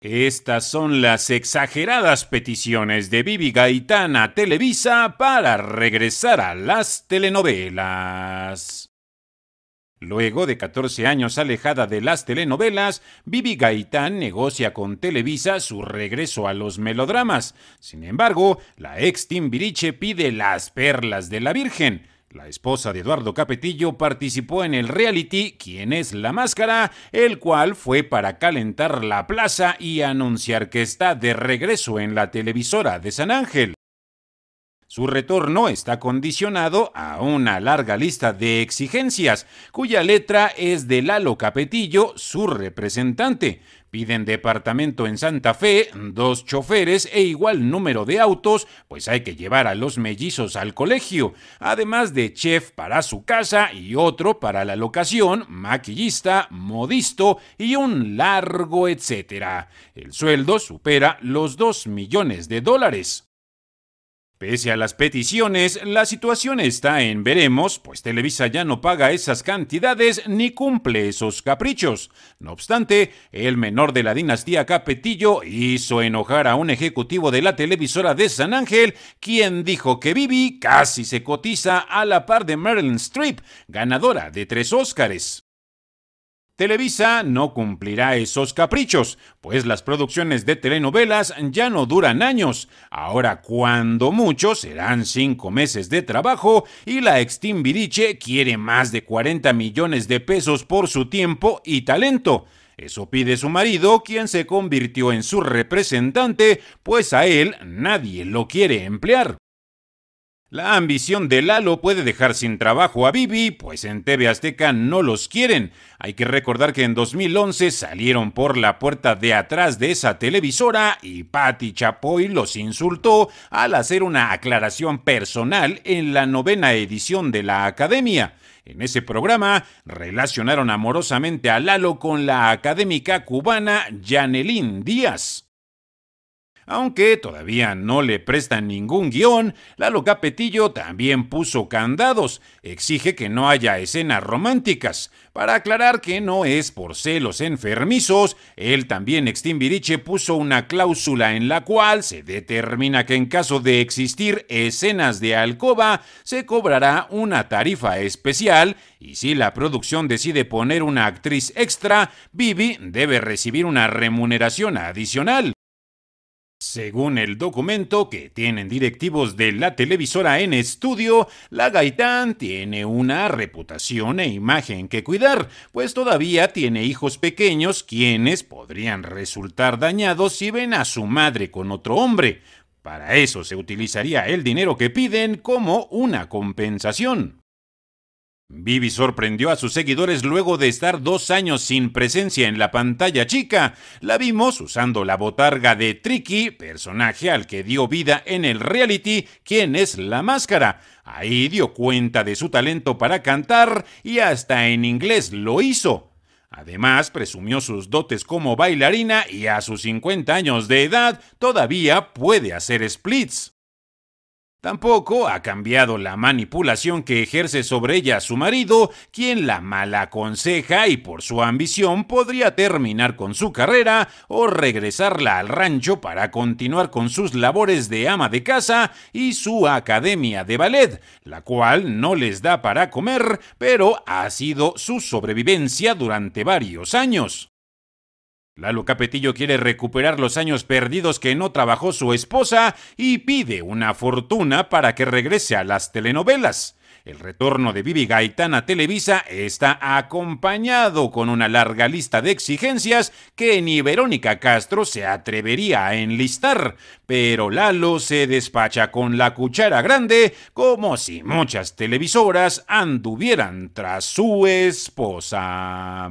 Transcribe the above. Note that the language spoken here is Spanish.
Estas son las exageradas peticiones de Vivi Gaitán a Televisa para regresar a las telenovelas. Luego de 14 años alejada de las telenovelas, Vivi Gaitán negocia con Televisa su regreso a los melodramas. Sin embargo, la ex Timbiriche pide las perlas de la Virgen. La esposa de Eduardo Capetillo participó en el reality ¿Quién es la máscara?, el cual fue para calentar la plaza y anunciar que está de regreso en la televisora de San Ángel. Su retorno está condicionado a una larga lista de exigencias, cuya letra es de Lalo Capetillo, su representante, Piden departamento en Santa Fe, dos choferes e igual número de autos, pues hay que llevar a los mellizos al colegio, además de chef para su casa y otro para la locación, maquillista, modisto y un largo etcétera. El sueldo supera los 2 millones de dólares. Pese a las peticiones, la situación está en veremos, pues Televisa ya no paga esas cantidades ni cumple esos caprichos. No obstante, el menor de la dinastía Capetillo hizo enojar a un ejecutivo de la televisora de San Ángel, quien dijo que Vivi casi se cotiza a la par de Marilyn Streep, ganadora de tres Óscares. Televisa no cumplirá esos caprichos, pues las producciones de telenovelas ya no duran años. Ahora, cuando mucho, serán cinco meses de trabajo y la Extimbiriche quiere más de 40 millones de pesos por su tiempo y talento. Eso pide su marido, quien se convirtió en su representante, pues a él nadie lo quiere emplear. La ambición de Lalo puede dejar sin trabajo a Bibi, pues en TV Azteca no los quieren. Hay que recordar que en 2011 salieron por la puerta de atrás de esa televisora y Patti Chapoy los insultó al hacer una aclaración personal en la novena edición de la Academia. En ese programa relacionaron amorosamente a Lalo con la académica cubana Janelín Díaz. Aunque todavía no le prestan ningún guion, Lalo Capetillo también puso candados. Exige que no haya escenas románticas. Para aclarar que no es por celos enfermizos, él también, Extimbiriche, puso una cláusula en la cual se determina que en caso de existir escenas de alcoba, se cobrará una tarifa especial y si la producción decide poner una actriz extra, Vivi debe recibir una remuneración adicional. Según el documento que tienen directivos de la televisora en estudio, la Gaitán tiene una reputación e imagen que cuidar, pues todavía tiene hijos pequeños quienes podrían resultar dañados si ven a su madre con otro hombre. Para eso se utilizaría el dinero que piden como una compensación. Vivi sorprendió a sus seguidores luego de estar dos años sin presencia en la pantalla chica. La vimos usando la botarga de Tricky, personaje al que dio vida en el reality ¿Quién es la máscara? Ahí dio cuenta de su talento para cantar y hasta en inglés lo hizo. Además, presumió sus dotes como bailarina y a sus 50 años de edad todavía puede hacer splits. Tampoco ha cambiado la manipulación que ejerce sobre ella su marido, quien la mala aconseja y por su ambición podría terminar con su carrera o regresarla al rancho para continuar con sus labores de ama de casa y su academia de ballet, la cual no les da para comer, pero ha sido su sobrevivencia durante varios años. Lalo Capetillo quiere recuperar los años perdidos que no trabajó su esposa y pide una fortuna para que regrese a las telenovelas. El retorno de Vivi Gaitán a Televisa está acompañado con una larga lista de exigencias que ni Verónica Castro se atrevería a enlistar, pero Lalo se despacha con la cuchara grande como si muchas televisoras anduvieran tras su esposa.